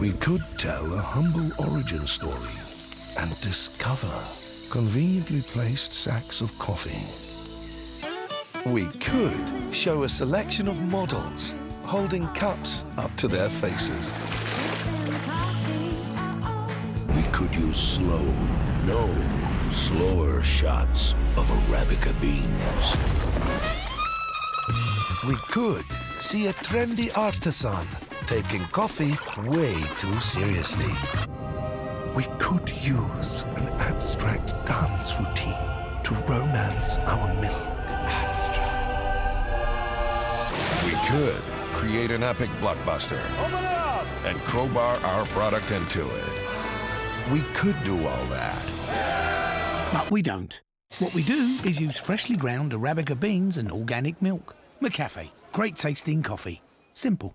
We could tell a humble origin story and discover conveniently placed sacks of coffee. We could show a selection of models holding cups up to their faces. We could use slow, no, slower shots of Arabica beans. We could see a trendy artisan taking coffee way too seriously. We could use an abstract dance routine to romance our milk. We could create an epic blockbuster and crowbar our product into it. We could do all that. But we don't. What we do is use freshly ground Arabica beans and organic milk. McCafe. Great tasting coffee. Simple.